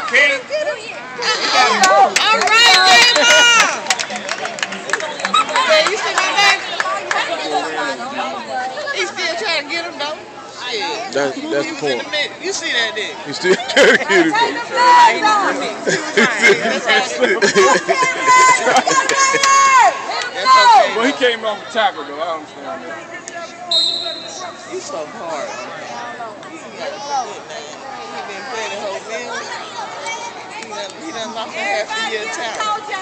go, King. All right, Grandma. you see my name? He's still trying to get him, though. That's, the point. You see that, dick? He's still trying to get him. Well, he came off the tackle, though. I understand that. You so hard. Done, he done lost a half a year talent.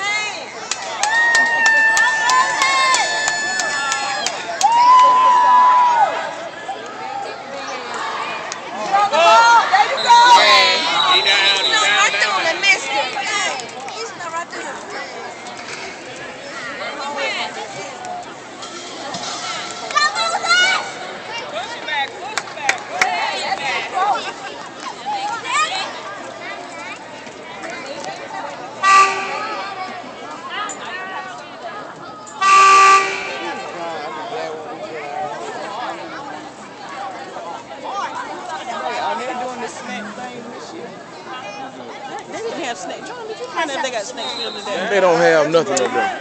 They didn't have snack. John, did you find out they got snack film today? They don't have nothing up there.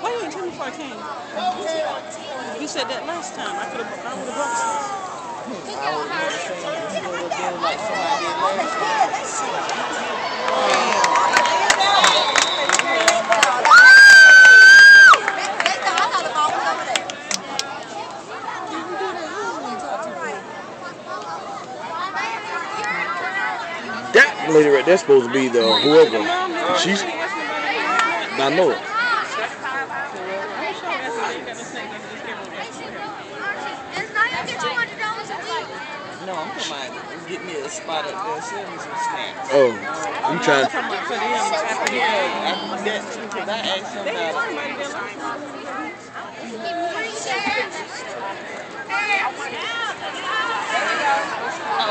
Why you didn't tell me before I came? You said that last time. I could have. I would have brought some. I would have saying you would have done like somebody did last year. That lady right there supposed to be the whoever. She's. I know it. No, I'm talking about get me a spot up there, sell me some snacks. Oh, you trying? I'm talking about for them after he after that too, because I asked him about it.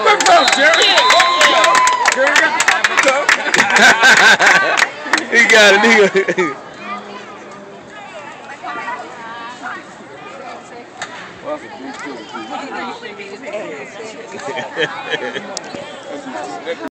Look Jerry. Jerry got the cup. He got it. He got it. Well, that's